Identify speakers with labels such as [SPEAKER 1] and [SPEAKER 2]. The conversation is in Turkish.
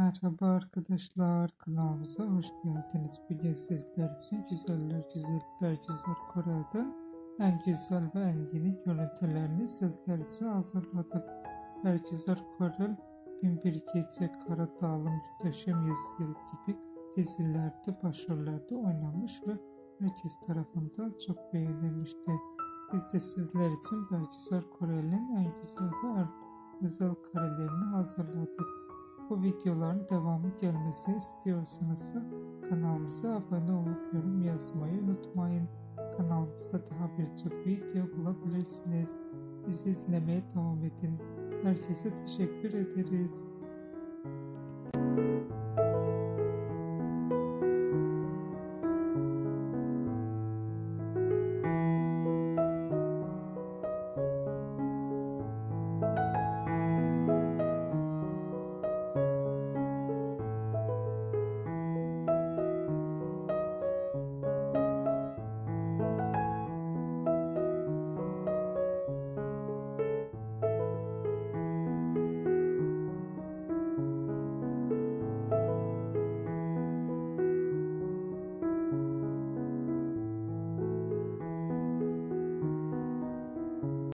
[SPEAKER 1] Merhaba arkadaşlar, kanalımıza hoş geldiniz. Bugün sizler için güzeller güzel Bergüzar Korel'den en güzel ve en yeni görüntülerini sizler için hazırladık. Bergüzar Korel, Binbir Gece, Kara Dağlı, Muhteşem Yüzyıl gibi dizilerde başrollerde oynamış ve herkes tarafından çok beğenilmişti. Biz de sizler için Bergüzar Korel'in en güzel ve en özel karelerini hazırladık. Bu videoların devamı gelmesini istiyorsanız kanalımıza abone olup yorum yazmayı unutmayın. Kanalımızda daha birçok video bulabilirsiniz. Bizi izlemeye devam edin. Herkese teşekkür ederiz.